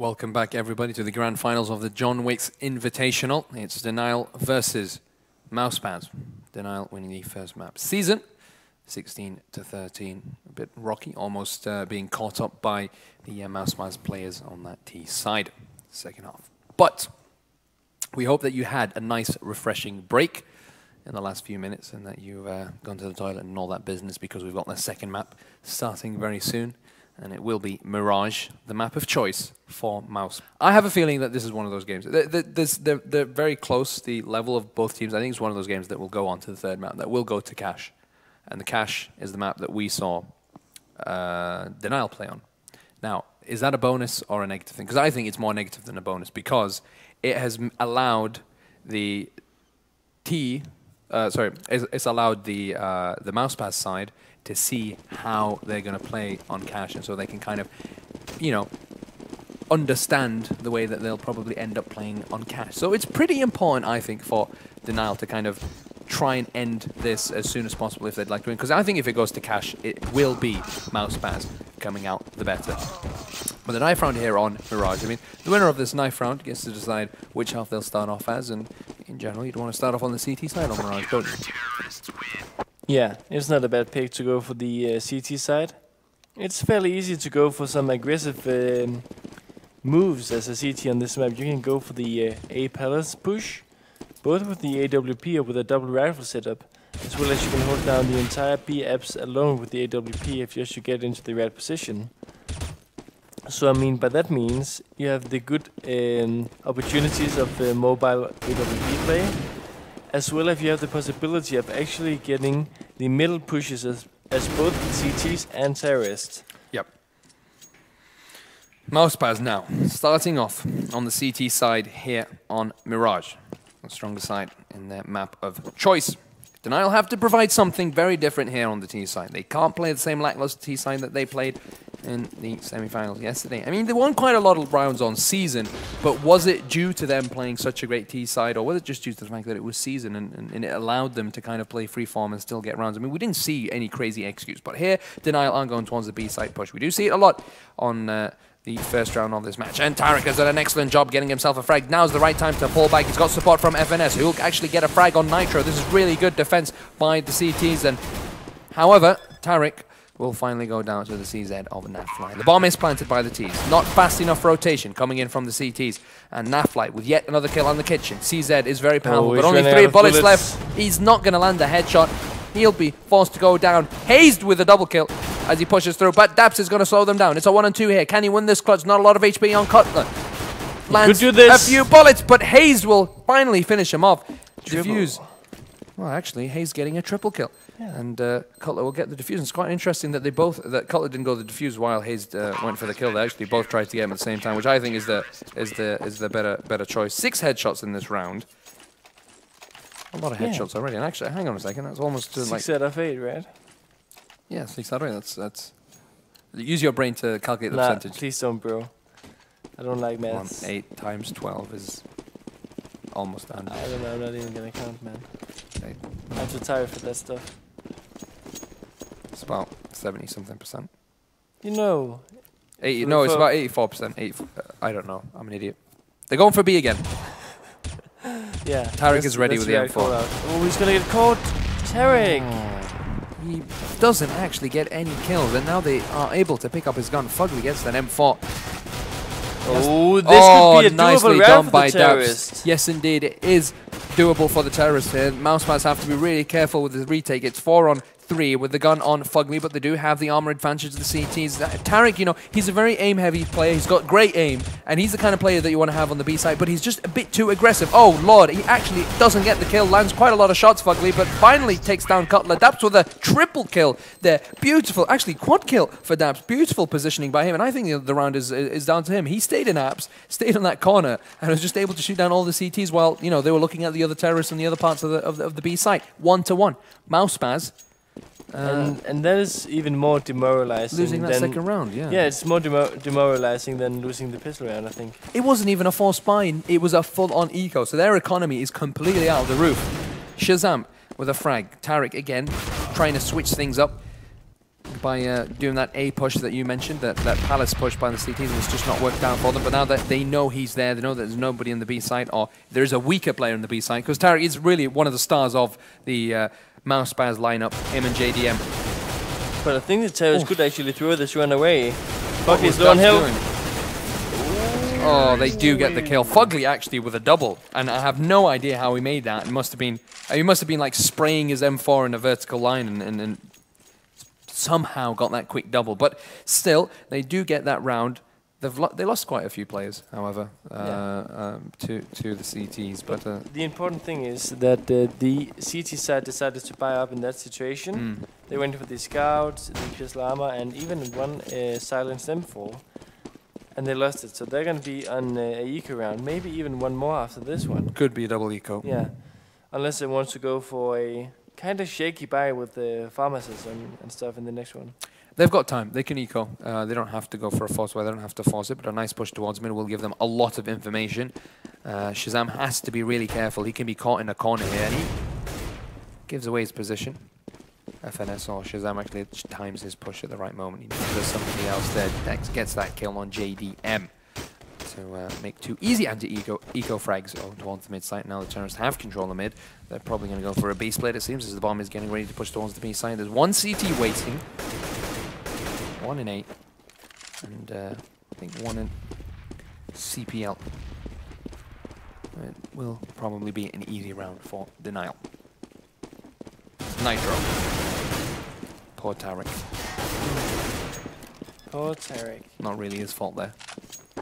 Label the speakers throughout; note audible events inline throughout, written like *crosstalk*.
Speaker 1: Welcome back, everybody, to the grand finals of the John Wicks Invitational. It's Denial versus MouseSpaz. Denial winning the first map season, 16 to 13. A bit rocky, almost uh, being caught up by the uh, MouseSpaz players on that T side, second half. But we hope that you had a nice, refreshing break in the last few minutes and that you've uh, gone to the toilet and all that business because we've got the second map starting very soon and it will be Mirage, the map of choice for Mouse. I have a feeling that this is one of those games. They're, they're, they're, very close, the level of both teams. I think it's one of those games that will go on to the third map, that will go to Cache. And the Cache is the map that we saw uh, Denial play on. Now, is that a bonus or a negative thing? Because I think it's more negative than a bonus because it has allowed the T, uh, sorry, it's, allowed the, uh, the MouseSpaz side to see how they're going to play on Cache, and so they can kind of, you know, understand the way that they'll probably end up playing on Cache. So it's pretty important, I think, for Denial to kind of try and end this as soon as possible if they'd like to win. Because I think if it goes to Cache, it will be MouseSpaz coming out the better. But the knife round here on Mirage, I mean, the winner of this knife round gets to decide which half they'll start off as, and in general, you'd want to start off on the CT side on Mirage, don't you?
Speaker 2: Yeah, it's not a bad pick to go for the uh, CT side. It's fairly easy to go for some aggressive um, moves as a CT on this map. You can go for the uh, A palace push, both with the AWP or with a double rifle setup, as well as you can hold down the entire B apps alone with the AWP if you get into the right position. So I mean, by that means you have the good um, opportunities of the mobile AWP play, as well if you have the possibility of actually getting the middle pushes as, as both CTs and terrorists.
Speaker 1: Yep. MouseSpaz now, starting off on the CT side here on Mirage, the stronger side in their map of choice. Denial have to provide something very different here on the T side. They can't play the same lackluster T side that they played in the semi-finals yesterday. I mean, they won quite a lot of rounds on season, but was it due to them playing such a great T side, or was it just due to the fact that it was season and, and, and it allowed them to kind of play free form and still get rounds? I mean, we didn't see any crazy excuse, but here, Denial aren't going towards the B side push. We do see it a lot on. Uh, the first round of this match. And Tarek has done an excellent job getting himself a frag. Now's the right time to pull back. He's got support from FNS, who'll actually get a frag on Nitro. This is really good defense by the CTs. And however, Tarek will finally go down to the CZ of Nafly. The bomb is planted by the Ts. Not fast enough rotation coming in from the CTs. And Nafly with yet another kill on the kitchen. CZ is very powerful, oh, but only three bullets, bullets left. He's not going to land a headshot. He'll be forced to go down. Hazed with a double kill as he pushes through, but Daps is going to slow them down. It's a one and two here. Can he win this clutch? Not a lot of HP on Cutler. Lands a few bullets, but Hazed will finally finish him off. Defuse. Well, actually, Hazed getting a triple kill. Yeah. And uh, Cutler will get the defuse. It's quite interesting that they both that Cutler didn't go the defuse while Hazed uh, went for the kill. They actually both tried to get him at the same time, which I think is the is the is the better better choice. Six headshots in this round. A lot of headshots yeah. already. And actually, hang on a second, that's almost
Speaker 2: six
Speaker 1: like
Speaker 2: out of eight, right?
Speaker 1: Yeah, six out of. That's that's. Use your brain to calculate the
Speaker 2: nah,
Speaker 1: percentage.
Speaker 2: please don't, bro. I don't like maths.
Speaker 1: One, eight times twelve is almost done.
Speaker 2: I don't know. I'm not even gonna count, man. Okay. I'm too tired for that stuff.
Speaker 1: It's about 70 something percent.
Speaker 2: You know.
Speaker 1: 80, no, it's about 84 percent. Eight, uh, I don't know. I'm an idiot. They're going for B again. *laughs*
Speaker 2: yeah.
Speaker 1: Tarek is ready with the M4.
Speaker 2: Oh, he's gonna get caught. Tarek.
Speaker 1: He doesn't actually get any kills, and now they are able to pick up his gun. Fugly gets an M4.
Speaker 2: Oh, this oh, could be a nicely done by
Speaker 1: Daps. Yes, indeed, it is doable for the terrorists here. MouseSpaz have to be really careful with the retake. It's four on three with the gun on Fugly, but they do have the armor advantage of the CTs. Tarek, you know, he's a very aim-heavy player. He's got great aim, and he's the kind of player that you want to have on the B side, but he's just a bit too aggressive. Oh, Lord, he actually doesn't get the kill, lands quite a lot of shots, Fugly, but finally takes down Cutler. Daps with a triple kill there. Beautiful, actually quad kill for Daps. Beautiful positioning by him, and I think the round is, is down to him. He stayed in apps, stayed in that corner, and was just able to shoot down all the CTs while, you know, they were looking at the other terrorists and the other parts of the, of the, of the B site. One to one. MouseSpaz
Speaker 2: and uh, and that is even more demoralizing.
Speaker 1: Than losing that second round, yeah.
Speaker 2: Yeah, it's more demo demoralizing than losing the pistol round, I think.
Speaker 1: It wasn't even a force spine, it was a full-on eco, so their economy is completely out of the roof. Shazam with a frag. Tarek again, trying to switch things up. by uh, doing that A push that you mentioned, that, that Palace push by the CTs, and it's just not worked out for them. But now that they know he's there, they know that there's nobody in the B side, or there's a weaker player in the B side, because Tarek is really one of the stars of the uh, Mouse Spaz lineup, him and JDM.
Speaker 2: But I think the Terrors could actually throw this run away.
Speaker 1: What
Speaker 2: Fugly's
Speaker 1: was
Speaker 2: on
Speaker 1: Dubs Oh, they do get the kill. Fugly actually with a double, and I have no idea how he made that. It must have been, he must have been like spraying his M4 in a vertical line and, and, and somehow got that quick double. But still, they do get that round. They've lo- they lost quite a few players, however, uh, um, to to the CTs. But uh,
Speaker 2: The important thing is that uh, the CT side decided to buy up in that situation.
Speaker 1: mm,
Speaker 2: They went for the scouts, the PS Llama, and even one uh, silenced M4. And they lost it. So they're going to be on uh, a eco round. Maybe even one more after this one.
Speaker 1: could be a double eco.
Speaker 2: Yeah. Unless they want to go for a kind of shaky buy with the pharmacists and, and stuff in the next one.
Speaker 1: They've got time. They can eco. Uh, they don't have to go for a force where they don't have to force it, but a nice push towards mid will give them a lot of information. Uh, Shazam has to be really careful. He can be caught in a corner here, and he gives away his position. FNS or Shazam actually times his push at the right moment. He there's somebody else there that gets that kill on JDM to uh, make two easy anti-eco eco frags towards the mid site. Now the terrorists have control of the mid. They're probably going to go for a B split, it seems, as the bomb is getting ready to push towards the B side. There's one CT waiting. One in eight. And uh, I think one in CPL. It will probably be an easy round for Denial. Nitro. Poor Tarek.
Speaker 2: Poor Tarek.
Speaker 1: Not really his fault there.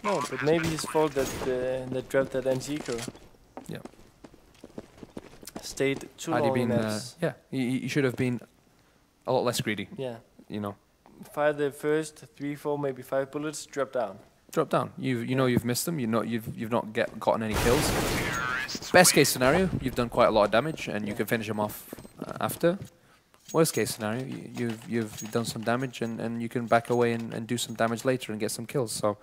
Speaker 2: No, but maybe his fault that uh, that dropped that anti-eco.
Speaker 1: Yeah.
Speaker 2: Stayed too
Speaker 1: Had he
Speaker 2: long in
Speaker 1: been, uh, yeah, he, he should have been a lot less greedy,
Speaker 2: yeah.
Speaker 1: you know.
Speaker 2: Fire the first three, four, maybe five bullets, drop down.
Speaker 1: Drop down. You you know you've missed them. You know you've you've not get gotten any kills. Best case scenario, you've done quite a lot of damage and you can finish them off uh, after. Worst case scenario, you, you've you've done some damage and, and you can back away and, and do some damage later and get some kills. So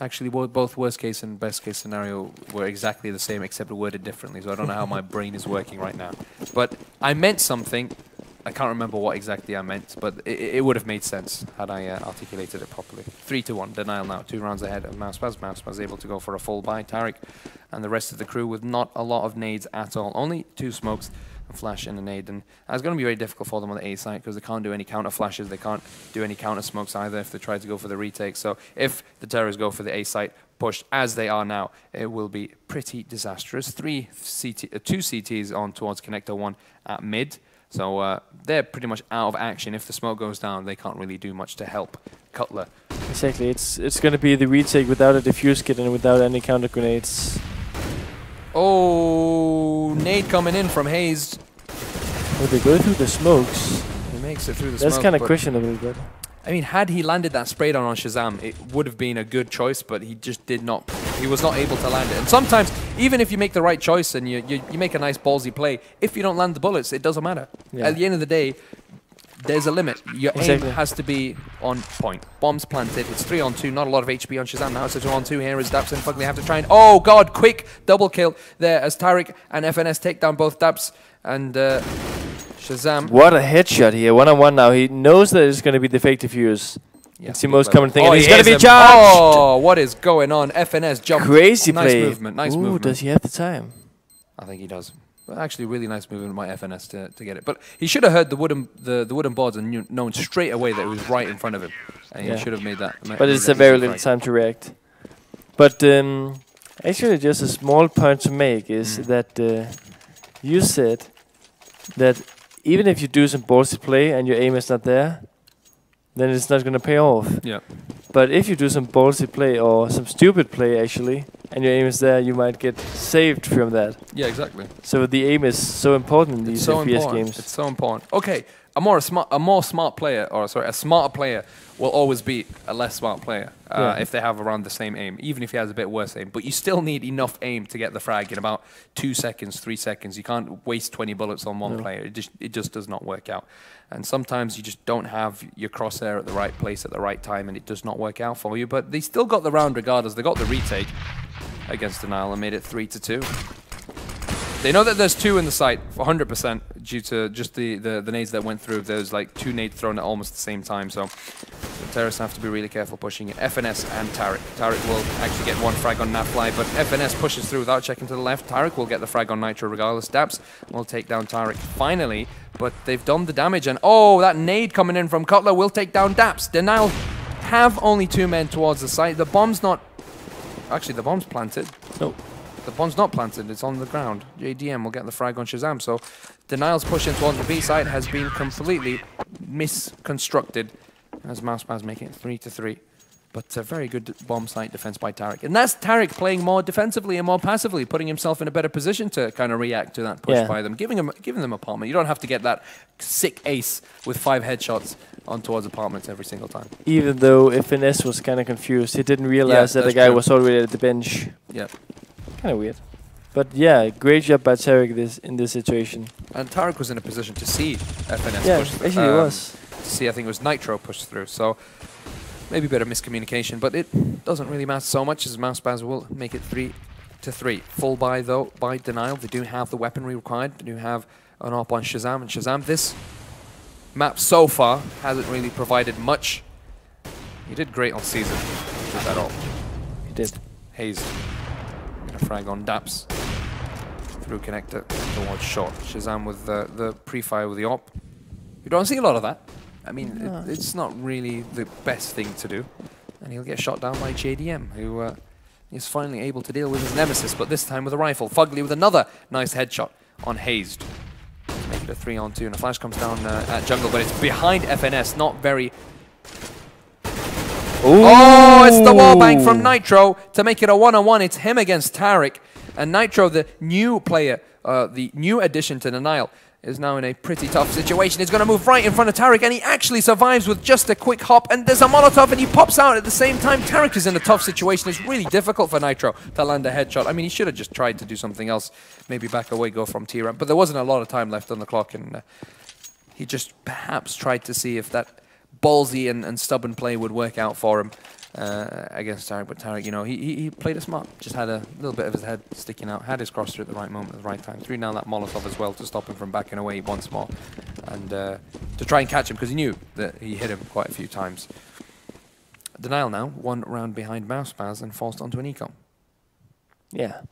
Speaker 1: actually, both worst case and best case scenario were exactly the same except worded differently. So I don't know how my brain is working right now. But I meant something. I can't remember what exactly I meant, but it, it would have made sense had I uh, articulated it properly. Three to one, denial now. Two rounds ahead of MouseSpaz. MouseSpaz able to go for a full buy. Tarek and the rest of the crew with not a lot of nades at all. Only two smokes, a flash and a nade. And it's going to be very difficult for them on the A side because they can't do any counter flashes. They can't do any counter smokes either if they try to go for the retake. So if the terrorists go for the A site, pushed as they are now, it will be pretty disastrous. Three CT, uh, two CTs on towards connector one at mid. So uh, they're pretty much out of action. If the smoke goes down, they can't really do much to help Cutler.
Speaker 2: Exactly. It's it's gonna be the retake without a defuse kit and without any counter grenades.
Speaker 1: Oh, nade coming in from Hazed.
Speaker 2: Would they go through the smokes?
Speaker 1: He makes it through the
Speaker 2: That's
Speaker 1: smoke.
Speaker 2: kind of
Speaker 1: but-
Speaker 2: questionable, but
Speaker 1: I mean, had he landed that spray down on Shazam, it would have been a good choice, but he just did not. He was not able to land it. And sometimes, even if you make the right choice and you, you, you make a nice ballsy play, if you don't land the bullets, it doesn't matter.
Speaker 2: Yeah.
Speaker 1: At the end of the day, there's a limit. Your
Speaker 2: Exactly.
Speaker 1: aim has to be on point. Bombs planted. It's three on two. Not a lot of HP on Shazam. Now it's a two on two here as Daps and Fugly have to try and. Oh, God, quick double kill there as Tarek and FNS take down both Daps and uh, Shazam.
Speaker 2: what a headshot here, one on one now. He knows that it's gonna be the fake defuse.
Speaker 1: Yeah,
Speaker 2: It's the most common thing,
Speaker 1: Oh,
Speaker 2: and he's
Speaker 1: he
Speaker 2: gonna be charged.
Speaker 1: Oh, what is going on? FNS jump.
Speaker 2: Crazy
Speaker 1: nice
Speaker 2: play.
Speaker 1: movement. Nice
Speaker 2: Ooh,
Speaker 1: movement.
Speaker 2: does he have the time?
Speaker 1: I think he does. But actually, really nice movement by FNS to, to get it. But he should have heard the wooden the, the wooden boards and knew, known straight away that it was right in front of him, and
Speaker 2: Yeah.
Speaker 1: he should have made that.
Speaker 2: But
Speaker 1: made
Speaker 2: it's
Speaker 1: that
Speaker 2: a very little
Speaker 1: right.
Speaker 2: time to react. But um, actually, just a small point to make is
Speaker 1: Mm.
Speaker 2: that uh, you said that even if you do some ballsy play and your aim is not there, then it's not going to pay off.
Speaker 1: Yeah.
Speaker 2: But if you do some ballsy play or some stupid play actually, and your aim is there, you might get saved from that.
Speaker 1: Yeah, exactly.
Speaker 2: So the aim is so important in these
Speaker 1: so
Speaker 2: FPS
Speaker 1: important.
Speaker 2: games.
Speaker 1: It's so important. Okay, a more smart, a more smart player, or sorry, a smarter player will always beat a less smart player uh,
Speaker 2: Yeah.
Speaker 1: if they have around the same aim, even if he has a bit worse aim. But you still need enough aim to get the frag in about two seconds, three seconds. You can't waste 20 bullets on one
Speaker 2: No.
Speaker 1: player. It just, it just does not work out. And sometimes you just don't have your crosshair at the right place at the right time, and it does not work out for you. But they still got the round regardless. They got the retake against Denial and made it three to two. They know that there's two in the site, 100%, due to just the, the, the nades that went through. There's like two nades thrown at almost the same time, so terrorists have to be really careful pushing it. FNS and Tarek. Tarek will actually get one frag on Nafly, but FNS pushes through without checking to the left. Tarek will get the frag on Nitro regardless. Daps will take down Tarek finally, but they've done the damage, and oh, that nade coming in from Cutler will take down Daps. Denial have only two men towards the site. The bomb's not... Actually, the bomb's planted.
Speaker 2: Nope.
Speaker 1: The bomb's not planted, it's on the ground. JDM will get the frag on Shazam, so Denial's push in towards the B side has been completely misconstructed as MouseSpaz making it 3 to 3. But a very good bomb site defense by Tarek. And that's Tarek playing more defensively and more passively, putting himself in a better position to kind of react to that push
Speaker 2: Yeah.
Speaker 1: by them, giving them giving them apartment. You don't have to get that sick ace with five headshots on towards apartments every single time.
Speaker 2: Even though FNS was kind of confused, he didn't realize that the guy
Speaker 1: true.
Speaker 2: was already at the bench.
Speaker 1: Yeah.
Speaker 2: Kind of weird. But yeah, great job by Tarek this in this situation.
Speaker 1: And Tarek was in a position to see FNS
Speaker 2: yeah,
Speaker 1: push through.
Speaker 2: actually he
Speaker 1: um,
Speaker 2: was.
Speaker 1: to see, I think it was Nitro pushed through. So maybe a bit of miscommunication, but it doesn't really matter so much as MouseSpaz will make it three to three. Full buy though by Denial. They do have the weaponry required. They do have an op on Shazam and Shazam. This map so far hasn't really provided much. He did great on season with that.
Speaker 2: He did.
Speaker 1: Hazed. Gonna frag on Daps. Through connector towards short. Shazam with the, the pre-fire with the op. You don't see a lot of that. I mean,
Speaker 2: No.
Speaker 1: it, it's not really the best thing to do. And he'll get shot down by JDM, who uh, is finally able to deal with his nemesis, but this time with a rifle. Fugly with another nice headshot on Hazed. Make it a three on two, and a flash comes down uh, at jungle, but it's behind FNS, not very Oh, it's the wall bang from Nitro to make it a one-on-one. It's him against Tarek. And Nitro, the new player, uh, the new addition to the Denial, is now in a pretty tough situation. He's going to move right in front of Tarek, and he actually survives with just a quick hop. And there's a Molotov, and he pops out at the same time. Tarek is in a tough situation. It's really difficult for Nitro to land a headshot. I mean, he should have just tried to do something else, maybe back away, go from T-ramp. But there wasn't a lot of time left on the clock, and uh, he just perhaps tried to see if that ballsy and, and stubborn play would work out for him uh, against Tarek. But Tarek, you know, he, he, played it smart. Just had a little bit of his head sticking out, had his crosser at the right moment at the right time. Threw down that Molotov as well to stop him from backing away once more and uh, to try and catch him because he knew that he hit him quite a few times. Denial now, one round behind MouseSpaz and forced onto an eco.
Speaker 2: Yeah.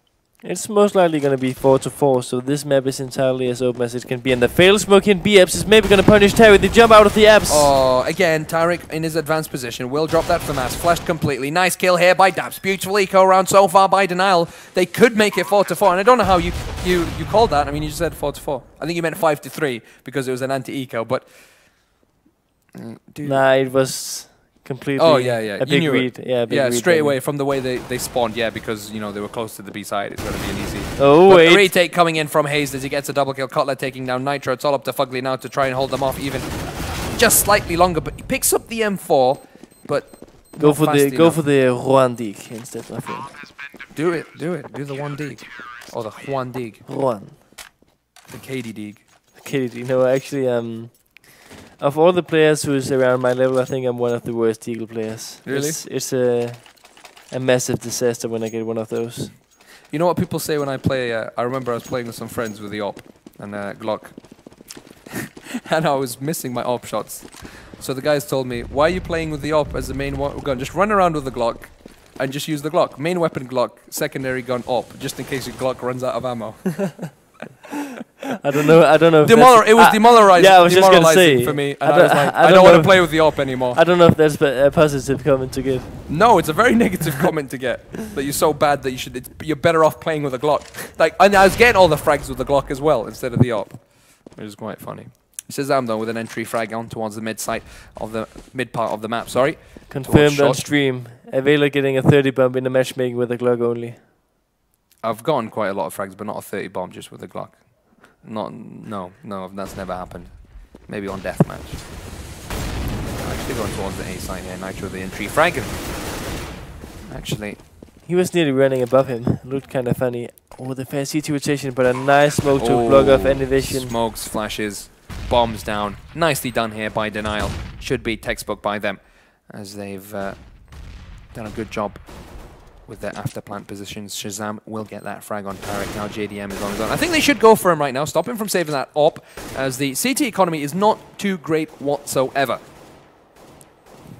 Speaker 2: It's most likely going to be 4 to 4, so this map is entirely as open as it can be. And the failed smoke in B apps is maybe going to punish Terry. They jump out of the apps.
Speaker 1: Oh, again, Tarek in his advanced position will drop that FAMAS, flashed completely. Nice kill here by Daps. Beautiful eco round so far by Denial. They could make it 4 to 4, and I don't know how you, you, you called that. I mean, you just said 4 to 4. I think you meant 5 to 3 because it was an anti eco, but. Mm, dude.
Speaker 2: Nah, it was completely
Speaker 1: Oh, yeah, yeah.
Speaker 2: a
Speaker 1: You
Speaker 2: big
Speaker 1: knew it.
Speaker 2: read. Yeah, big
Speaker 1: yeah,
Speaker 2: read
Speaker 1: straight away from the way they, they spawned, yeah, because, you know, they were close to the B side. It's going to be an easy.
Speaker 2: Oh,
Speaker 1: But
Speaker 2: wait.
Speaker 1: the retake coming in from Hazed as he gets a double kill. Cutler taking down Nitro. It's all up to Fugly now to try and hold them off even just slightly longer. But he picks up the M4, but
Speaker 2: Go for the go for the Juan Deag instead, my friend.
Speaker 1: Do it, do it. Do the one deag. Or the Juan deag.
Speaker 2: Juan.
Speaker 1: The Katie dig.
Speaker 2: Know, actually, um, of all the players who's around my level, I think I'm one of the worst Eagle players.
Speaker 1: Really?
Speaker 2: It's, it's a a massive disaster when I get one of those.
Speaker 1: You know what people say when I play? Uh, I remember I was playing with some friends with the op and uh, Glock. *laughs* and I was missing my op shots. So the guys told me, why are you playing with the op as the main gun? Just run around with the Glock and just use the Glock. Main weapon Glock, secondary gun op, just in case your Glock runs out of ammo. *laughs*
Speaker 2: I don't know. I don't know.
Speaker 1: It was
Speaker 2: I-
Speaker 1: demoralizing,
Speaker 2: yeah, I was just gonna say,
Speaker 1: for me. And
Speaker 2: I don't-
Speaker 1: like, *laughs*
Speaker 2: I don't
Speaker 1: don't want to play with the op anymore.
Speaker 2: I don't know if that's a positive comment to give.
Speaker 1: No, it's a very negative comment to get. That you're so bad that you should. It's, you're better off playing with a Glock. Like, and I was getting all the frags with the Glock as well instead of the op, which is quite funny. Shazam though with an entry frag on towards the mid site of the mid part of the map. Sorry.
Speaker 2: Confirmed on stream. Avela getting a 30 bump in the matchmaking with a Glock only.
Speaker 1: I've gotten quite a lot of frags, but not a 30 bomb just with a Glock. Not. No, no, that's never happened. Maybe on deathmatch. Actually going towards the A side here. Nitro the entry frag. Actually,
Speaker 2: He was nearly running above him. Looked kind of funny. Oh, the fair CT rotation, but a nice smoke to block off
Speaker 1: Oh,
Speaker 2: any vision.
Speaker 1: Smokes, flashes, bombs down. Nicely done here by Denial. Should be textbook by them, as they've uh, done a good job with their after plant positions. Shazam will get that frag on Tarek. Now JDM is on his own. I think they should go for him right now, stop him from saving that op, as the CT economy is not too great whatsoever.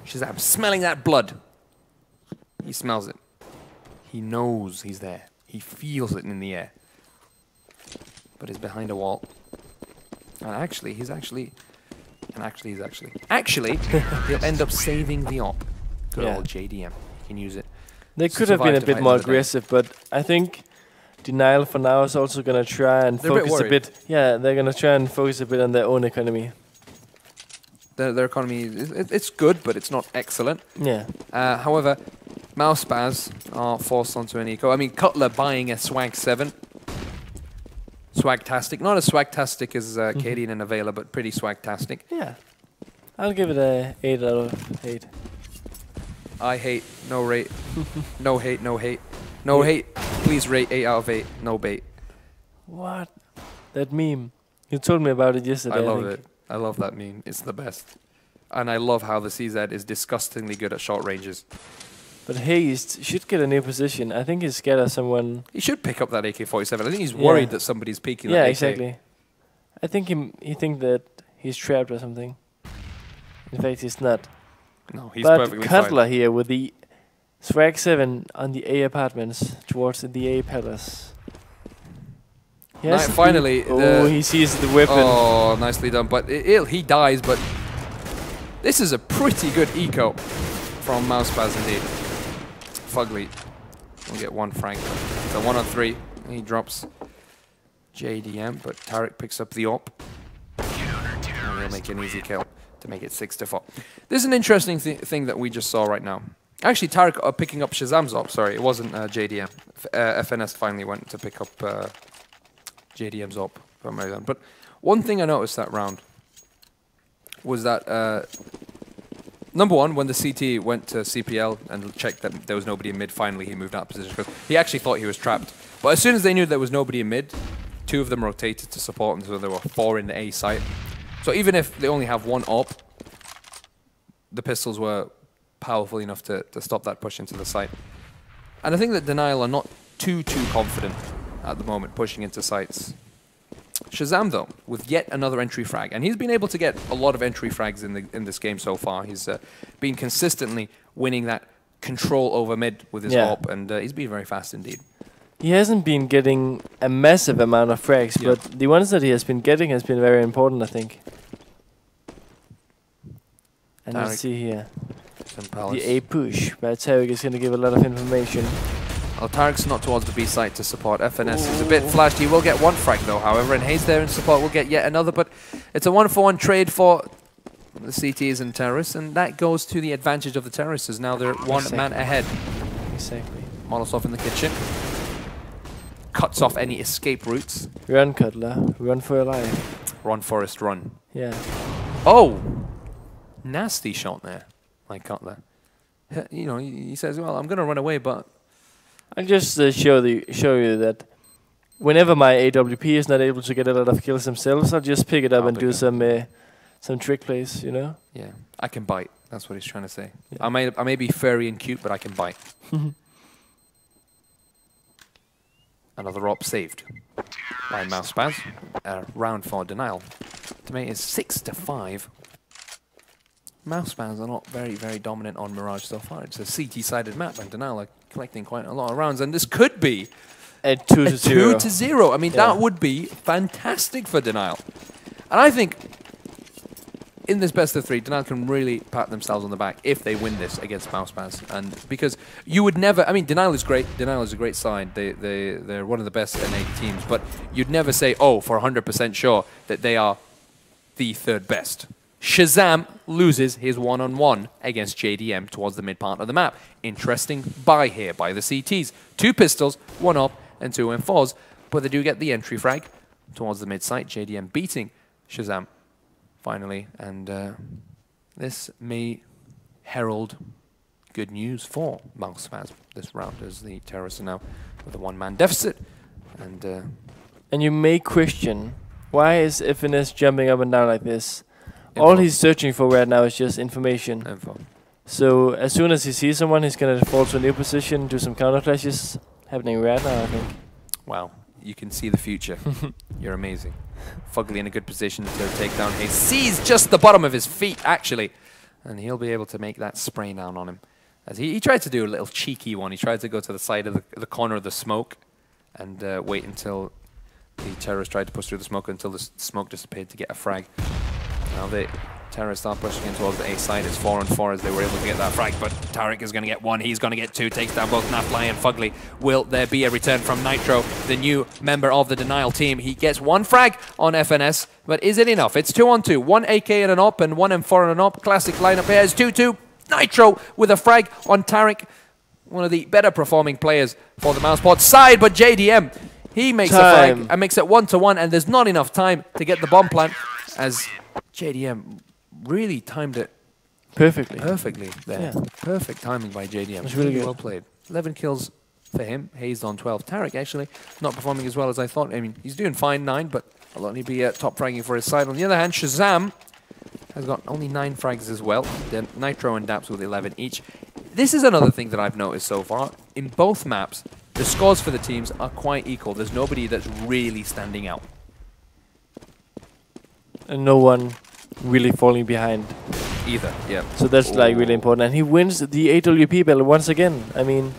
Speaker 1: Shazam smelling that blood. He smells it. He knows he's there. He feels it in the air. But he's behind a wall. And actually, he's actually... And actually, he's actually... Actually, *laughs* he'll end up saving the op. Good
Speaker 2: Yeah.
Speaker 1: old JDM. He can use it.
Speaker 2: They could have been a bit more
Speaker 1: of the day.
Speaker 2: aggressive, but I think Denial for now is also gonna try and
Speaker 1: They're a bit
Speaker 2: focus a bit. Yeah, they're gonna try and focus a bit on their own economy.
Speaker 1: Their, their economy, is, it, it's good, but it's not excellent.
Speaker 2: Yeah,
Speaker 1: Uh, however, Mouse Spaz are forced onto an eco. I mean, Cutler buying a Swag 7. Swagtastic. Not as swagtastic as uh,
Speaker 2: Mhm.
Speaker 1: Cadian and Avela, but pretty swagtastic.
Speaker 2: yeah. I'll give it a eight out of eight.
Speaker 1: I hate, no rate. *laughs* no hate, no hate. No
Speaker 2: Yeah.
Speaker 1: hate. Please rate 8 out of 8. No bait.
Speaker 2: What? That meme. You told me about it yesterday.
Speaker 1: I love
Speaker 2: think.
Speaker 1: it. I love that meme. It's the best. And I love how the CZ is disgustingly good at short ranges.
Speaker 2: But Hazed should get a new position. I think he's scared of someone.
Speaker 1: He should pick up that AK-47. I think he's
Speaker 2: Yeah.
Speaker 1: worried that somebody's peeking
Speaker 2: yeah, exactly. I think he he think that he's trapped or something. In fact, he's not.
Speaker 1: No, he's
Speaker 2: but
Speaker 1: perfectly fine.
Speaker 2: Cutler here with the Swag 7 on the A apartments towards the A palace. The-
Speaker 1: finally,
Speaker 2: oh, he sees the weapon.
Speaker 1: Oh, nicely done. But it, he dies, but this is a pretty good eco from MouseSpaz indeed. Fugly will get one frank. So one on three. He drops JDM, but Tarek picks up the op. And he'll make an easy kill to make it six to four. This is an interesting thi- thing that we just saw right now. Actually, Tarek uh, picking up Shazam's op. Sorry, it wasn't uh, JDM. F- uh, FNS finally went to pick up uh, JDM's op from Maryland. But one thing I noticed that round was that uh, number one, when the CT went to CPL and checked that there was nobody in mid, finally he moved out position because he actually thought he was trapped. But as soon as they knew there was nobody in mid, two of them rotated to support, and so there were four in the A site. So even if they only have one op, the pistols were powerful enough to, to stop that push into the site. And I think that Denial are not too, too confident at the moment pushing into sites. Shazam, though, with yet another entry frag, and he's been able to get a lot of entry frags in the in this game so far. He's uh, been consistently winning that control over mid with his
Speaker 2: Yeah.
Speaker 1: op, and uh, he's been very fast indeed.
Speaker 2: He hasn't been getting a massive amount of frags,
Speaker 1: Yeah.
Speaker 2: but the ones that he has been getting has been very important, I think. And
Speaker 1: Tarek.
Speaker 2: let's see here. The A push by Tarek is going to give a lot of information.
Speaker 1: Well, Tarek's not towards the B site to support. FNS is a bit flashed. He will get one frag though, however, and Hazed there in support will get yet another. But it's a one-for-one trade for the CTs and terrorists, and that goes to the advantage of the terrorists. As now they're one man ahead.
Speaker 2: Exactly.
Speaker 1: Molotov in the kitchen. Cuts off any escape routes.
Speaker 2: Run, Cutler. Run for your life.
Speaker 1: Run, Forest, run.
Speaker 2: Yeah.
Speaker 1: Oh! Nasty shot there, like Cutler. You know, he says, well, I'm going to run away, but
Speaker 2: I'll just uh, show the show you that whenever my AWP is not able to get a lot of kills themselves, I'll just pick it up
Speaker 1: I'll
Speaker 2: and do
Speaker 1: up.
Speaker 2: some uh, some trick plays. You know.
Speaker 1: yeah, I can bite. That's what he's trying to say.
Speaker 2: Yeah.
Speaker 1: I may I may be furry and cute, but I can bite. *laughs* Another op saved by Mouse Spaz. Uh, round for denial. To make it six to five. Mouse Spaz are not very, very dominant on Mirage so far. It's a CT-sided map, and Denial are collecting quite a lot of rounds. And this could be
Speaker 2: At two
Speaker 1: a
Speaker 2: to zero.
Speaker 1: two to zero. I mean,
Speaker 2: Yeah.
Speaker 1: that would be fantastic for Denial. And I think in this best of three, Denial can really pat themselves on the back if they win this against Mouse Spaz. And because you would never, I mean, Denial is great. Denial is a great side. They, they, they're one of the best NA teams. But you'd never say, oh, for 100% sure that they are the third best. Shazam loses his one-on-one against JDM towards the mid part of the map. Interesting buy here by the CTs. Two pistols, one up, and two M4s, but they do get the entry frag towards the mid site. JDM beating Shazam finally, and uh, this may herald good news for Mouse Spaz this round as the terrorists are now with a one-man deficit. And uh,
Speaker 2: And you may question why is FNS jumping up and down like this? All he's searching for right now is just information.
Speaker 1: info.
Speaker 2: So as soon as he sees someone, he's gonna fall to a new position, do some counter clashes happening right now. I think.
Speaker 1: Wow, you can see the future. *laughs* You're amazing. Fugly in a good position to take down Hazed. Sees just the bottom of his feet, actually. And he'll be able to make that spray down on him. As he, he tried to do a little cheeky one. He tried to go to the side of the, the corner of the smoke and uh, wait until the terrorists tried to push through the smoke until the smoke disappeared to get a frag. Now the terrorists are pushing in towards the A side. It's four and four as they were able to get that frag, but Tarek is going to get one. He's going to get two. Takes down both Nafly and Fugly. Will there be a return from Nitro, the new member of the Denial team? He gets one frag on FNS, but is it enough? It's two on two. One AK and an op and one M4 and an op. Classic lineup here is 2-2. Nitro with a frag on Tarek. One of the better performing players for the Mousepod side, but JDM, he makes a frag and makes it one to one, and there's not enough time to get the bomb plant as JDM really timed it
Speaker 2: Perfectly.
Speaker 1: perfectly there.
Speaker 2: Yeah.
Speaker 1: Perfect timing by JDM.
Speaker 2: It's really good.
Speaker 1: well played. 11 kills for him. Hazed on 12. Tarek actually not performing as well as I thought. I mean, he's doing fine, 9, but I'll only be uh, top fragging for his side. On the other hand, Shazam has got only 9 frags as well. Then Nitro and Daps with 11 each. This is another thing that I've noticed so far. In both maps, the scores for the teams are quite equal. There's nobody that's really standing out.
Speaker 2: And no one really falling behind.
Speaker 1: Either, yeah.
Speaker 2: So that's like really important. And he wins the AWP battle once again. I mean,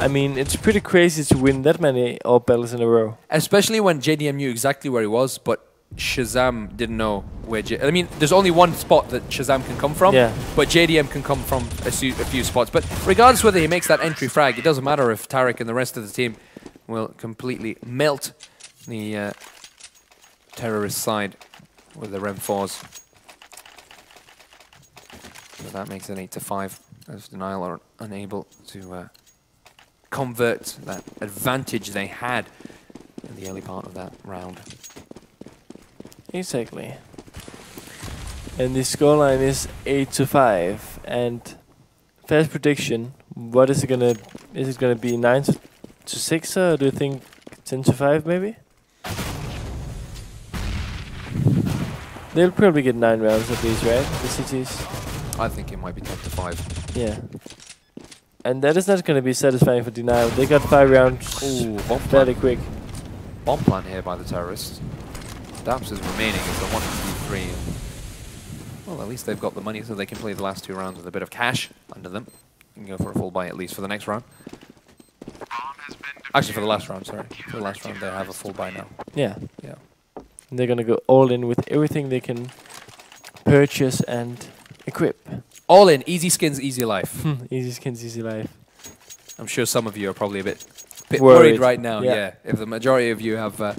Speaker 2: I mean, it's pretty crazy to win that many AWP battles in a row.
Speaker 1: Especially when JDM knew exactly where he was, but Shazam didn't know where. J- I mean, there's only one spot that Shazam can come from,
Speaker 2: Yeah.
Speaker 1: but JDM can come from a, su- a few spots. But regardless whether he makes that entry frag, it doesn't matter if Tarek and the rest of the team will completely melt the uh, terrorist side with the Rem 4s. So that makes it 8 to 5 as Denial are unable to uh, convert that advantage they had in the early part of that round.
Speaker 2: Exactly. And the scoreline is eight to five. And first prediction. What is it gonna? Is it gonna be nine to, to six, or do you think ten to five, maybe? They'll probably get nine rounds at least, right? The cities.
Speaker 1: I think it might be 10 to 5.
Speaker 2: Yeah. And that is not gonna be satisfying for denial. They got five rounds
Speaker 1: Ooh, bomb
Speaker 2: fairly
Speaker 1: plant,
Speaker 2: quick.
Speaker 1: bomb plant here by the terrorists. Daps is remaining as the 1 2 3. Well, at least they've got the money so they can play the last two rounds with a bit of cash under them. And go for a full buy at least for the next round. Actually, for the last round, sorry. For the last round, they have a full buy now.
Speaker 2: Yeah.
Speaker 1: Yeah.
Speaker 2: And they're gonna go all in with everything they can purchase and equip.
Speaker 1: All in, easy skins, easy life.
Speaker 2: easy skins, easy life.
Speaker 1: I'm sure some of you are probably a bit, bit worried.
Speaker 2: Worried.
Speaker 1: right now.
Speaker 2: Yeah.
Speaker 1: Yeah. If the majority of you have uh,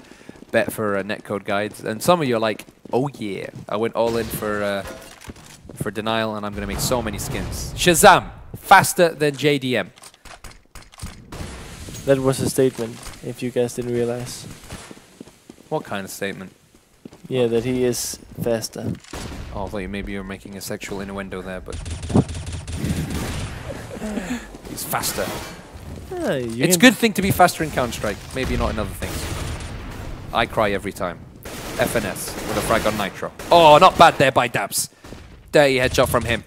Speaker 1: bet for uh, netcode guides, and some of you are like, "Oh yeah, I went all in for uh, for denial, and I'm going to make so many skins." Shazam, faster than JDM.
Speaker 2: That was a statement, if you guys didn't realize.
Speaker 1: What kind of statement?
Speaker 2: Yeah, that he is faster.
Speaker 1: Oh, I thought maybe you were making a sexual innuendo there, but *sighs* he's faster.
Speaker 2: Ah,
Speaker 1: it's a good thing to be faster in Counter Strike. Maybe not in other things. I cry every time. FNS with a frag on Nitro. Oh, not bad there by Daps. Dirty headshot from him.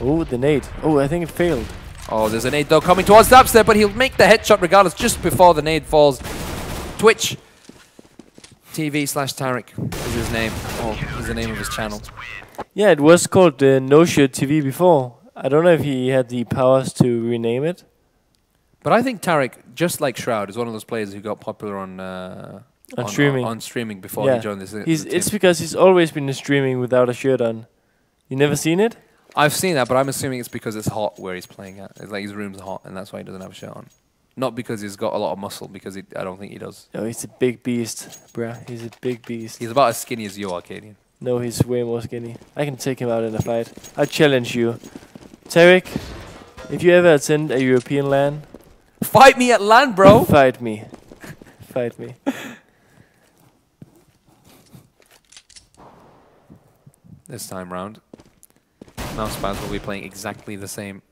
Speaker 2: Oh, the nade. Oh, I think it failed.
Speaker 1: Oh, there's a nade though coming towards Daps there, but he'll make the headshot regardless just before the nade falls. Twitch TV slash Tarek is his name. or is the name of his channel.
Speaker 2: Yeah, it was called uh, No Shirt TV before. I don't know if he had the powers to rename it.
Speaker 1: But I think Tarek, just like Shroud, is one of those players who got popular on uh,
Speaker 2: On streaming.
Speaker 1: on, streaming before
Speaker 2: Yeah.
Speaker 1: he joined this.
Speaker 2: He's, it's because he's always been streaming without a shirt on. You never seen it?
Speaker 1: I've seen that, but I'm assuming it's because it's hot where he's playing at. It's like his room's hot, and that's why he doesn't have a shirt on. Not because he's got a lot of muscle, because he, I don't think he does.
Speaker 2: Oh, he's a big beast, bruh. He's a big beast.
Speaker 1: He's about as skinny as you, Arcadian.
Speaker 2: No, he's way more skinny. I can take him out in a fight. I challenge you. Tarek, if you ever attend a European LAN,
Speaker 1: Fight me at land, bro!
Speaker 2: fight me. fight me.
Speaker 1: this time round. Mouse Spaz will be playing exactly the same